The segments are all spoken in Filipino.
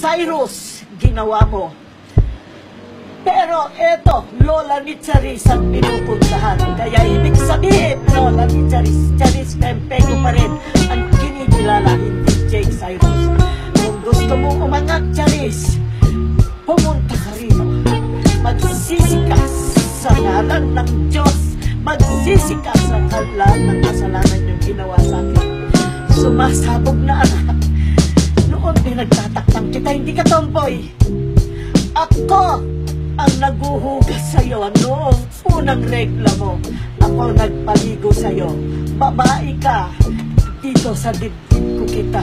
Cyrus, ginawa mo. Pero eto, Lola ni Charis ang pinupuntahan. Kaya ibig sabihin, Lola ni Charis, Charis Pempego pa rin ang kinikilala, hindi Jake Cyrus. Kung gusto mo umangat, Charis, pumunta ka rito. Magsisikas sa ngalan ng Diyos. Magsisikas sa lahat ng kasalanan yung ginawa sa akin. Sumasabog na anak. Pinagtatakpan kita, hindi ka tomboy. Ako ang naguhugas sa'yo noong unang regla mo. Ako nagpaligo sa'yo. Babae ka. Dito sa dibdib ko kita.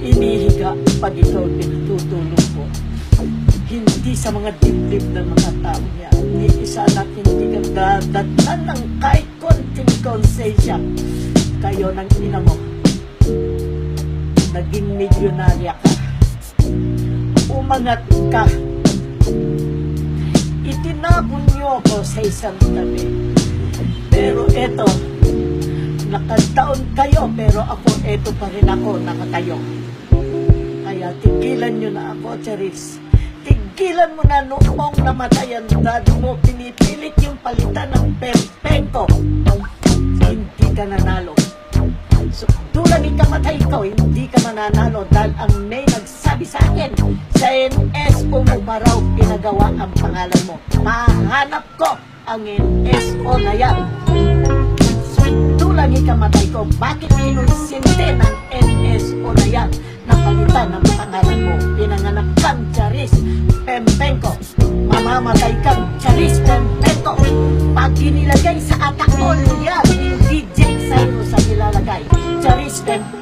Inihiga pag ikaw pinatutulog mo. Hindi sa mga dibdib ng mga tao niya. Ni isa na hindi ka dadatnan ng kahit konting konsensya. Kayo ng ina mo. Naging milyonarya ka. Umangat ka itinapon niyo ako sa isang tabi. Pero eto, nakataon kayo, pero ako, eto pa rin ako, nakatayo. Kaya tigilan niyo na ako, Charis. Tigilan mo na noong namatay ang dad mo, pinipilit yung palitan ng pempeko. Ko, hindi ka mananalo dahil ang may nagsabi sa akin, sa NSO mo pa raw pinagawa ang pangalan mo. Mahanap ko ang NSO na yan. So, tulad ni kamatay ko, bakit kinonsinte ng NSO na yan na palitan ng pangalan mo? Pinanganak kang Charis Pempenko. Mamamatay kang Charis Pempenko. Pag inilagay sa atakol yan, hindi Jake Saino sa nilalagay. Charis Pempenko.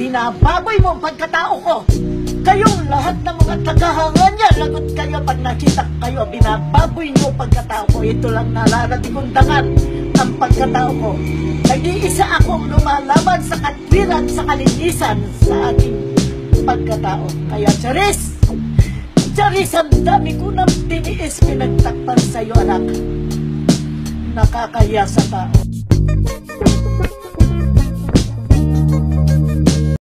Binababoy mo ang pagkatao ko. Kayong lahat ng mga tagahangan niya, lagot kayo pag nakita kayo, binababoy niyo pagkatao ko. Ito lang nararating kong dangan ang pagkatao ko. Nag-iisa akong lumalaban sa katwiran, sa kalinisan, sa aking pagkatao. Kaya, Charis! Charis, ang dami ko nang tiniis pinagtakpan sa'yo, anak. Nakakahiya sa tao.